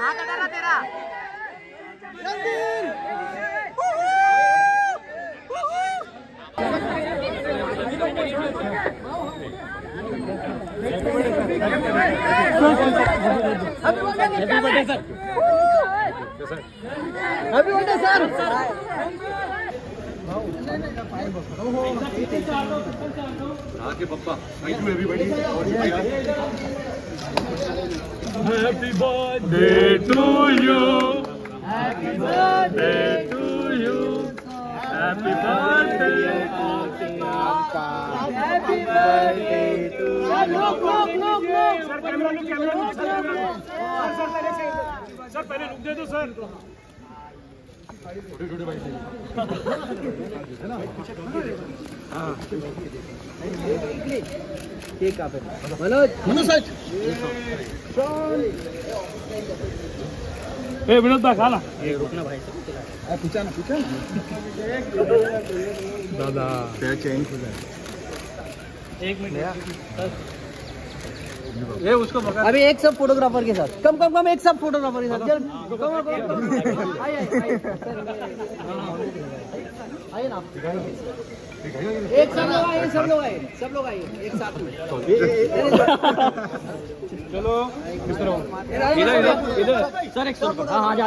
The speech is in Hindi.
हाथ हटा रहा तेरा happy birthday sir happy birthday sir आके पप्पा थैंक यू एवरीबॉडी और happy birthday to you. Happy birthday to you. Happy birthday to Papa. Happy birthday to you. Look, look, look, look. Sir, camera look, camera look. Sir, sir, पहले से. सर पहले रुक दे दो सर पे मनोज मनोज सर ए विनोद भाई खा ला पूछा ना पूछा दादा तेरा चेन खुला एक मिनट। ये उसको अभी एक सब फोटोग्राफर के साथ। कम कम कम एक सब फोटोग्राफर के साथ। चल कम कम कम। आइए ना। एक सब लोग आए सब लोग आए। सब लोग आए एक साथ में। चलो इधर इधर सर एक सौ हाँ हाँ जा।